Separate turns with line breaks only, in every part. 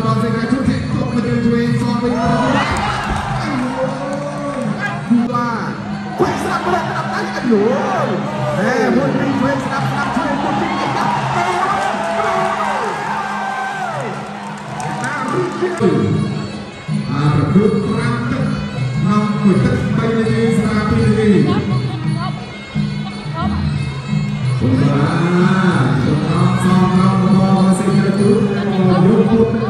របស់សេកាជុំធាក់ទុកមកជួយជួយសងវិញគូឡាខ្វះស្ដាប់ប្រកស្ដាប់ដៃអញហេមួយពីរជួយស្ដាប់ស្ដាប់ជួយមួយពីរអីណារីកអាប្រគួត5ទឹកក្នុងមួយទឹក3នាទីស្រា2នាទីគូឡាចំណាំសំរបស់របស់សេកាជុំយកពុតដៃរបស់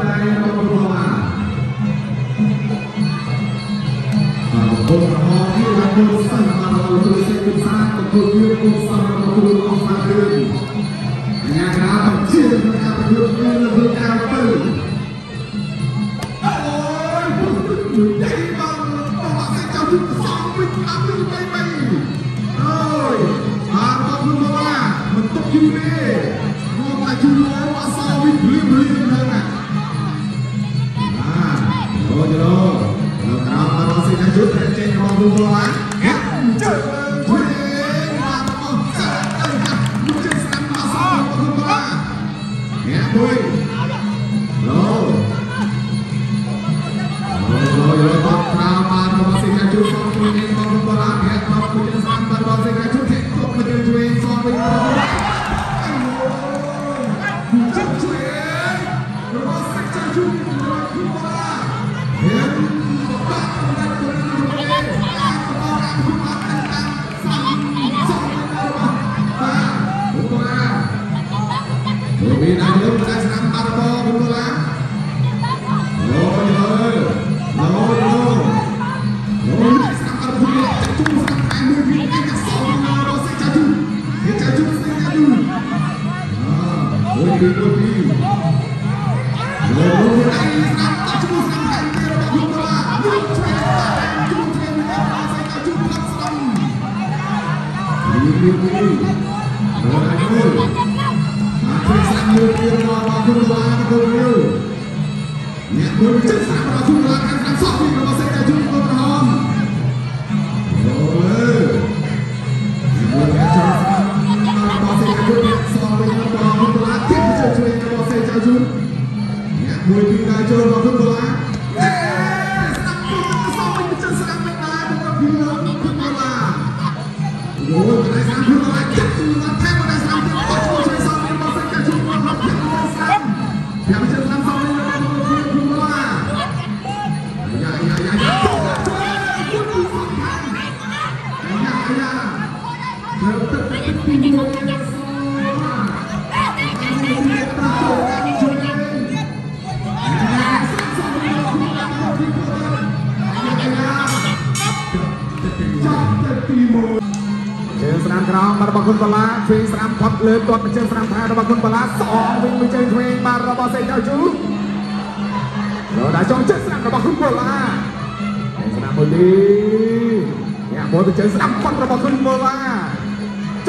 ជួយសំវិញ Aleluia. គុណបលាជើងស្នាមផុតលើទាត់ជើងស្នាមថារបស់គុណបលាសងវិញមួយជើងឆ្វេងបាទរបស់សេចក្ដីជូលោកដាក់ចងជើងស្នាមរបស់គុណបលាស្នាមមួយលីអ្នកមកទៅជើងស្នាមផុតរបស់គុណបលា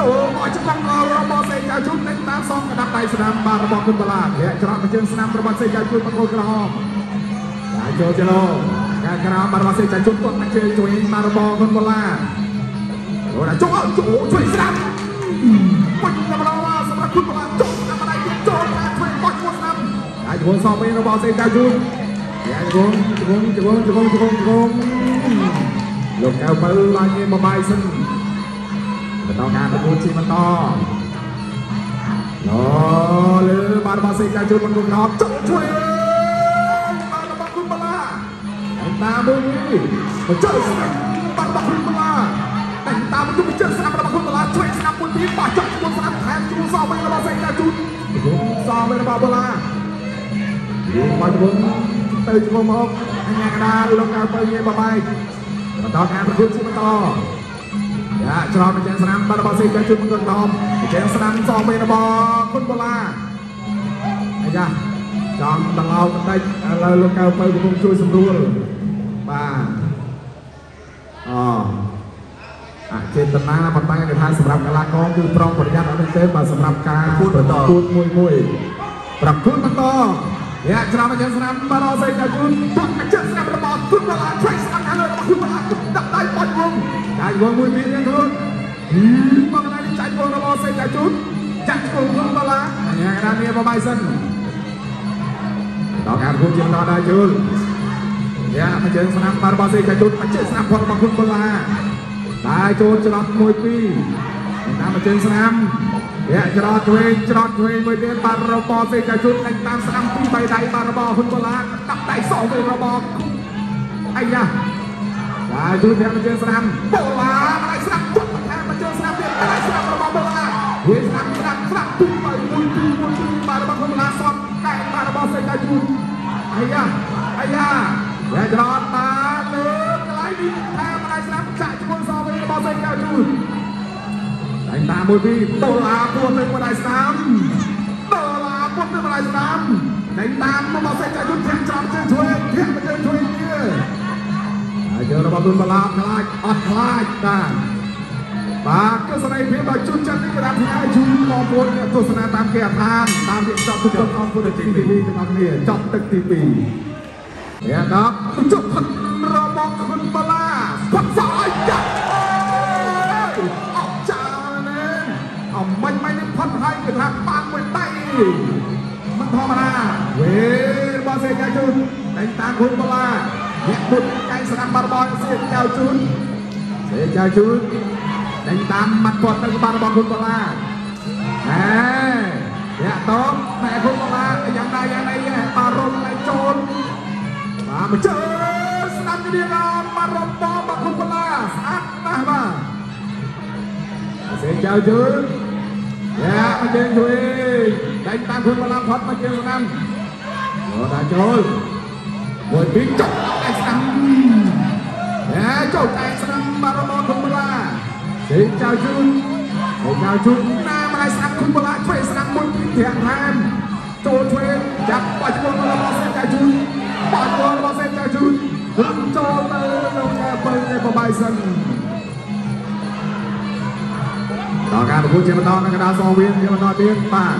ចូលមកឆ្កងរបស់សេចក្ដីជូនឹងតាមសងកដាប់ដៃស្នាមបាទរបស់គុណបលាអ្នកច្រកជើងស្នាមរបស់សេចក្ដីជូបង្គោលក្រហមដាក់ចូលជលោការក្រោមរបស់សេចក្ដីជូទាត់ជើងឆ្វេងបាទរបស់គុណបលា rồi là chỗ chỗ chuẩn sẵn mình là mà lo sắp đặt mà chỗ là mà đây chỗ là chuẩn bắt một năm ai chuẩn so với nó bao xe cao chun dạ chuẩn chuẩn chuẩn chuẩn chuẩn chuẩn lúc cao bơ là như mà bay sinh mình to ngàn nó cuốn chi mình to nó lư ba ba xe cao chun mình cũng nó chỗ chuẩn ba là ba cũng ba la anh ta mới mà chơi ba ba cũng ba la តែតាមជុំជើងស្នាមរបស់គុណបលាឆ្វេងស្នាមមួយពីបោះចុចមួយស្នាមថែមជួសវិញរបស់សេកាជូនជួសវិញរបស់បលាយូរមកជុំទៅជុំមកអញ្ញាកដាលោកកៅទៅងាយបបាយបន្តការប្រគួតជាបន្តយ៉ាច្រកជើងស្នាមរបស់សេកាជូនគុណដំជើងស្នាមសងវិញរបស់គុណបលាអាយ៉ាចង់ដង្អោបន្តិចឥឡូវលោកកៅទៅកំពុងជួយសម្រួលបាទអូ អចេតនាប៉ុន្តែគេថាសម្រាប់កីឡាករគឺប្រុងប្រយ័ត្នអត់ទេបាទសម្រាប់ការប្រកួតមួយមួយប្រកួតបន្តយ៉ាច្រាមជាស្នាមបារោសៃកាជូនទុកជាស្នាមរបស់គុណបាឡាឆ្វេងស្នាមខាងលើរបស់គុណបាឡាដាក់ដៃបាត់វងដៃវងមួយមានយ៉ាងខ្លួនមកដៃចាច់វងរបស់សៃកាជូនចាក់គុណបាឡាញ៉ាកដាមៀបបាយសិនដល់ការប្រគួតជាបន្តដែរជូលយ៉ាមកជើងស្នាមបាល់របស់សេកាជុតមកជើងស្នាមផុតរបស់គុណបលា តែចូលច្រត់មួយពីរតាមមកជើងស្នាមយ៉ាច្រត់ឆ្វេងច្រត់ឆ្វេងមួយទៀតបាល់របស់សេកាជុតតែតាមស្នាមពីរបីដៃបាល់របស់គុណបលាដាក់ដៃសងវិញរបស់អាយ៉ាតែជួនទាំងមកជើងស្នាមបលាដៃស្នាមគាត់មកខាងមកជើងស្នាមទៀតដៃស្នាមរបស់បលាវាស្នាមស្នាមស្នាមទុំទៅមួយពីរមួយពីរបាល់របស់គុណបលាសំតែបាល់របស់សេកាជុតអាយ៉ាអាយ៉ាយ៉ាច្រត់បានលើកន្លែងនេះថាម្ដាយស្នាមចាក់ជាមួយសងវិញរ បស់សេកាជុតតែតាមមួយពីរដុល្លារពួនទៅម្ដាយស្នាមដុល្លារពួនទៅម្ដាយស្នាមតែតាមរបស់សេកាជុតធាក់ចំជើងជួយធាក់មកជើងជួយទៀតហើយជើងរបស់ទុនបលាខ្លាចអត់ខ្លាចបាទបាទទស្សនីយភាពដ៏ជូនចិត្តនេះក្រាបថ្វាយជូនបងប្អូនអ្នកទស្សនាតាមគេអាឋានតាមវិទ្យុទុកចិត្តអរគុណទីទីទាំងអស់គ្នាចប់ទឹកទី2អ្នកដល់ជប់ផុត មិនធម្មតាវេរបស់សេកាជូនតែតាមគុណបលាអ្នកពុតកៃស្រាប់បាត់របស់សេកាជូនសេកាជូនតែតាមមាត់គាត់ទៅក្បាលរបស់គុណបលាហេយ៉ាតបណែគុណបលាយ៉ាងណាយ៉ាងណាបារុំណៃចូលបាទមកជើស្ដាប់គ្នាដល់បារុំបរបស់គុណបលាស្អាតណាស់បាទសេចៅជឿ យ៉ាមកជើជួយតែតាមគុណបលាផុតមកជើស្ដាំយកដល់ចូលមួយពីរចុកតែស្ដាំយ៉ាចូលតែស្ដាំបារុំរបស់គុណបលាសេចៅជូនសេចៅជូនណាម្ដាយស្ដាប់គុណបលាឆ្វេងស្ដាប់មួយពីធាក់ហាមចូលឆ្វេងចាប់បាច់ខ្លួនរបស់សេចៅជូនបាច់ខ្លួនរបស់សេចៅជូនរំចូលទៅក្នុងការបើនៃបបាយសិន ដល់ការប្រគួតជាបន្តនៅកណ្ដាលសងវៀនជាបន្តទៀតបាទ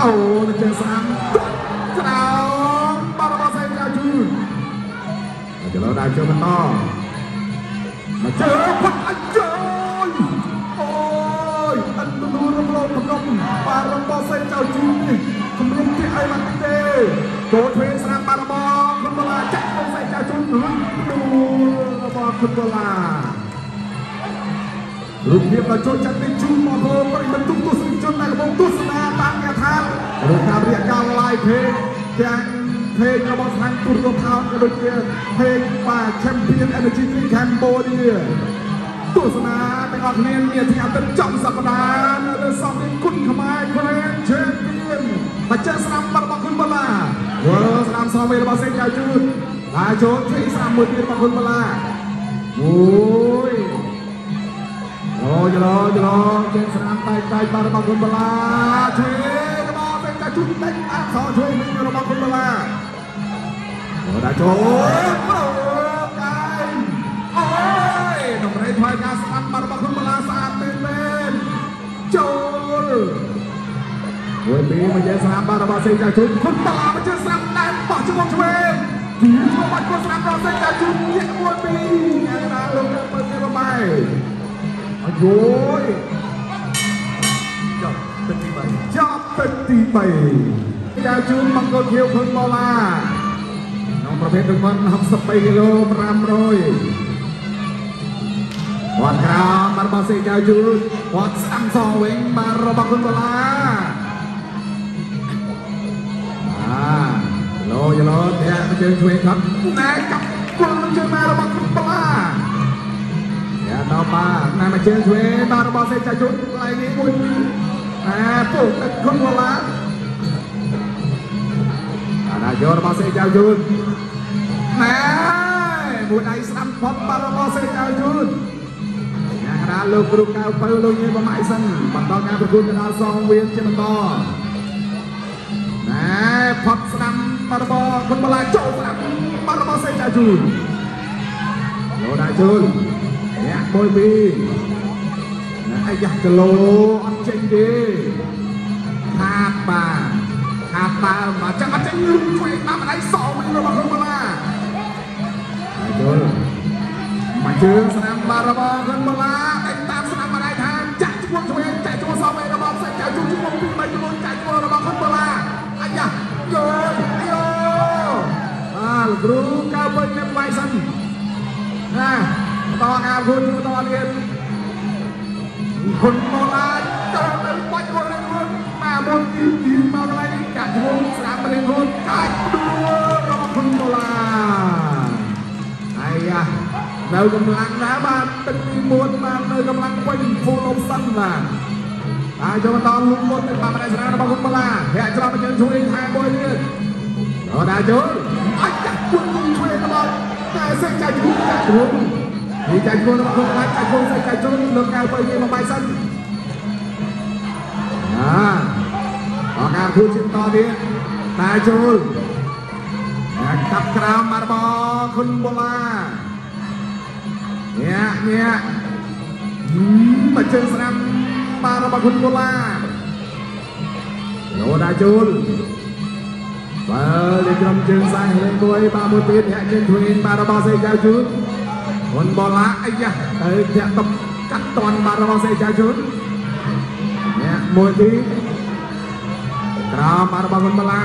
អូនឹងជើងស្ដាំស្ដោមបាត់របស់សេចៅជូនចន្លោះដើរជើងបន្ត mà chơi bắt anh chơi ôi anh tôi luôn rong lon một công ba rong bo xây chào chú đi không biết cái ai mà cái gì cố thuê sang ba rong bo không có là chắc không xây chào chú nữa đủ rong bo không có là រូប ភាពដ៏ចូលចិត្តនេះជូនមកពលប្រិមត្តទស្សនិកជនដែលកំពុងទស្សនាតាមគេថារូបការរៀបការ live page ទាំង page របស់ស្ថានទូតលោកថោនក៏ដូចជា page បាទ Champion Energy Drink Cambodia ទស្សនាទាំងអស់គ្នាមានថ្ងៃអាទិត្យចុងសប្តាហ៍នៅលើសង្វៀនគុណខ្មែរ Grand Champion បច្ចេកស្នាមបាត់របស់គុណបលាវើស្នាមសងវេរបស់សេចក្ដីជូនហើយចូលជួយស្នាមមួយទៀតរបស់គុណបលាអូយ អូយឡយឡជើងស្នាមតែតែបាត់របស់គុណបលាជួយរបស់ពេញកាជុំតែអក្សរជួយវិញរបស់គុណបលាអូដាក់ចូលប្រកាយអូយតម្រៃថ្វាយការស្ដាប់បាត់របស់គុណបលាស្អាតមែនមែនចូលមួយពីមកជើងស្នាមបាត់របស់សេចកាជុំគុណបលាមកជើងស្នាមតែបោះជង្គង់ឆ្វេងពីចូលបាត់គុណស្នាមរបស់សេចកាជុំញាក់មួយពីញ៉ាំដល់លោកមើលទៅបាយអ យយ
ចប់ទឹកទី3
ចាប់ទឹកទី3ចៅជូនបង្គោលខៀវខុនបូឡាក្នុងប្រភេទទឹកមិន62គីឡូ500គាត់ក្រោមរបស់សេចៅជូនគាត់ស្ដាំសងវិញបាទរបស់គុណបូឡាអាឡូយឡូតែមកជើងឆ្វេងគាត់ណែកាប់គល់នឹងជើងមករបស់គុណបូឡាយ៉ា ដល់បាទណាមកជើងឆ្វេងបាទរបស់សេចក្ដីជុំកន្លែងនេះមួយពីរអាពុកទឹកគុណវឡាអាណាយករបស់សេចក្ដីជុំណែមួយដៃស្ដាំផុតបាទរបស់សេចក្ដីជុំញ៉ាំកដាលលោកគ្រូកៅពៅលោកញីបម៉ៃសិនបន្តការប្រគួតកណ្ដាលសងវៀនជាបន្តណែផុតស្ដាំបាទរបស់គុណបលាចូលស្ដាំបាទរបស់សេចក្ដីជុំលោកដាជុំ អ្នកបុលពីអ្នកអាយ៉ាគីឡូអត់ចេញទេខាតបាទខាតបាល់មកចាំអត់ចេញរំជួយតាមដៃសងវិញរបស់ក្រុមបាឡាហើយជុលមកជើងស្នាមបាល់របស់ក្រុមបាឡាតែតាមស្នាមបាល់ដៃថាចាក់ឈ្មោះឆ្វេងចាក់ឈ្មោះសងវិញរបស់សេចក្ដីជុំឈ្មោះពី3ខ្លួនចាក់ឈ្មោះរបស់ក្រុមបាឡាអាយ៉ាយូយូអាលគ្រូកៅពេញនៅបាយសិនណា បន្តការប្រកួតបន្តទៀតគុណមកឡាយតើនៅបាច់របស់លោកមកមុនទីទីមកកន្លែងចាក់វងស្ដាប់ប្រេងហ៊ុនកាច់ដួលរបស់គុណមកឡាអាយ៉ានៅកម្លាំងណាបានទឹកទី1បាននៅកម្លាំងពេញហ្វូឡូសិនបាទហើយចូលបន្តលុបមុតទៅបាត់បដិសរារបស់គុណមកឡារាក់ច្រំជើងជួយថែបុយទៀតដល់ដល់ចូលអត់ចាក់គុណជួយរបស់តែសេចក្ដីជួបចាក់វង នេះចាក់ជ្រុំរបស់គុណបលាចាក់ជ្រុំសេចក្ដីជួយលើកកៅទៅយាយមកបាយសិនអាអរការគូជិតតទៀតតែចូលអ្នកកាប់ក្រោមមករបស់គុណបលាញាក់ញាក់មកជើងស្រាំបាទរបស់គុណកូឡាលោដាជូលបើលេខក្រុមជើងសាយលេខមួយបាទមួយទៀតញាក់ជើងទ្វីនបាទរបស់សេកៅជូល គុណបូឡាអាយ៉ាទៅធាក់តបកាត់តន់បាទរបស់សេកៅជូលញាក់មួយទៀតក្រោមបាទរបស់គុណបូឡា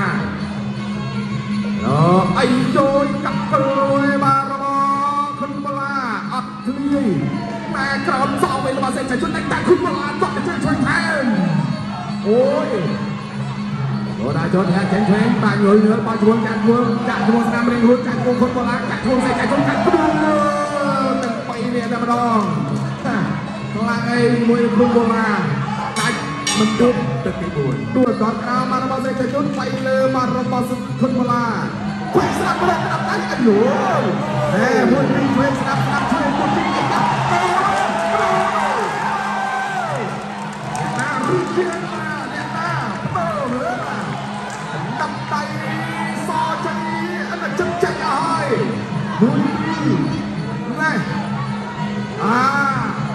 អូអីចូលកាត់ទៅបាទរបស់គុណបូឡាអត់ធ្លាយតែក្រោមសងវិញរបស់សេចក្ដីជួយតែគុណបលាគាត់ទៅជួយជួយថែមអូយអូដាចូលថាចេញឆ្វេងបាក់យល់យល់បោះជួនចាក់ជួនចាក់ជួនស្នាមរៀងរួចចាក់ជួនគុណបលាចាក់ជួនសេចក្ដីជួយចាក់ព្រួទាំ ងបីនេះតែម្ដងខ្លាំងអីមួយគុណបលាដាច់មិនដួល
ទឹកទី4
ដួលដល់ក្រោមមករបស់សេចក្ដីជួយໄປលើមករបស់គុណបលាខ្វែងស្នាមរកដល់ដៃអត់យល់ហេមួយពីរខ្វែងស្នាមស្នាម អា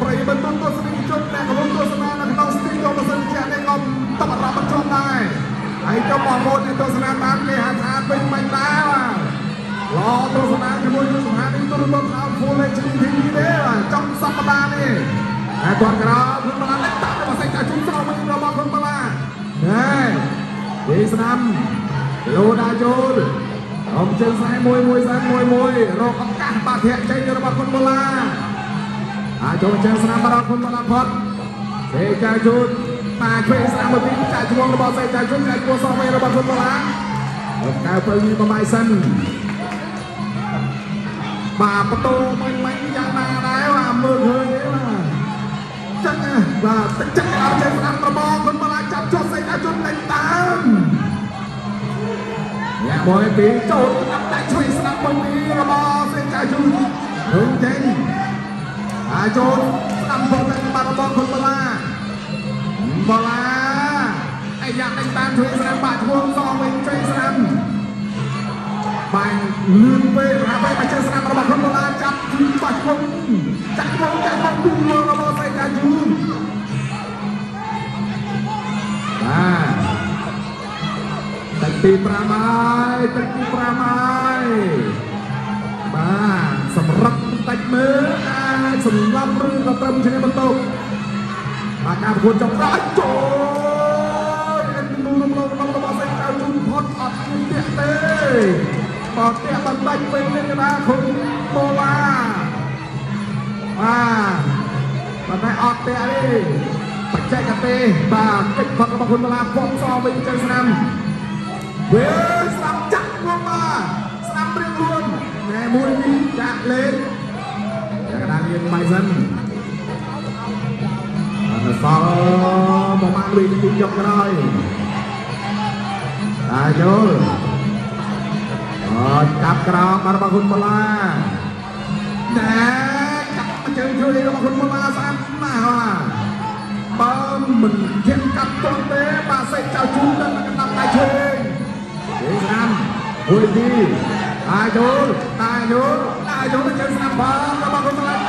ប្រិយមិត្តទស្សនិកជនដែលកំពុងទស្សនានៅក្នុងស្ទីឌីយោម៉ាស៊ីនជាអ្នកងំតបអារម្មណ៍មិនជាប់ដែរហើយក៏បងប្អូនដែលទស្សនាតាមគេហៅថាពេញមិនដែរឡទស្សនាជាមួយនឹងសមាធិទូរទស្សន៍ថោ Full HD TV ទេចំសប្តាហ៍នេះហើយគាត់ក្រោយគុណបលាលេខតារបស់សេចក្ដីជុំស្រោវិញរបស់គុណបលាណែទីស្នាមលោដាជូលអមជើងខ្សែមួយមួយសិនមួយមួយរកឱកាសបាក់ធាក់ចេញរបស់គុណបលា អាចចូលជើងស្នាមរបស់គុណបលាផុតសេចក្ដីជូលតាខ្វេងស្នាមមួយពីរចាក់ឈ្មោះរបស់សេចក្ដីជូលចាក់ឈ្មោះសងវិញរបស់គុណបលាកៅទៅនេះបបាយសិនបាទបតោមិញមិញយ៉ាងណាដែរបាទមើលឃើញទេបាទចឹងណាបាទទឹកចិត្តអត់ចេះស្ដាប់របគុណបលាចាប់ចុះសេចក្ដីជន់លេងតាមយ៉ាមួយពីរចូលស្ដាប់តែជួយស្ដាប់មួយពីររបស់សេចក្ដីជន់ឃើញចេ ញអាចចូលស្ដាប់ផងតែបាទរបស់គុណបលាបលាអាយ៉ាលេងតាមជួយស្ដាប់បាក់ឈ្មោះសងវិញជួយស្ដាប់បាញ់លឿនពេកហើយបែរមកជើងស្នាមរបស់ក្រុមបលាចាប់ទីបាច់គុំចាក់គុំចាក់គុំទូលរបស់សៃកាយូនបាទទឹកទី5ហើយទឹកទី5ហើយបាទសម្រាប់បន្តិចមើលអាច សម្រាប់ឬក៏ត្រឹមឈ្នះបន្ទុកបាទការប្រកួតចុងក្រោយចូលអិននូរំលងរបស់សៃកាយូនផុតអត់មានទៀតទេបោះផ្ទះបន្តិចពេញនេះណាគុំបូឡាបាទប៉ុន្តែអត់ផ្ទះទេបច្ចេកទេសបាទកិច្ចផុតរបស់គុណបូឡាពំសវិញទៅស្នាមវាស្នាមចាក់មកបាទស្នាមព្រៀងខ្លួនណែមួយនេះចាក់លេងយ៉ាង ណាមានបាយសិនអត់សល់ប្រហែលវិនាទីចុងក្រោយតាយល់អត់កាប់ក្រោមរបស់គុណបលាណែកាប់ជើងជួយរបស់គុណបលាស្អាតណាស់បើមិនជិះកាប់ទាន់ទេបាទសេចចៅជូនដល់កណ្ដាប់ដៃជើងទេស្នាមមួយទីតាយល់តាយល់តាយល់ទៅជើងស្នាមបងរបស់គុណបលា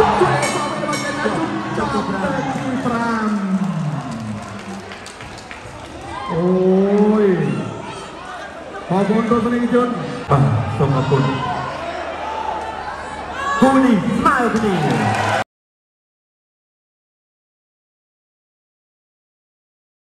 បងប្អូនទស្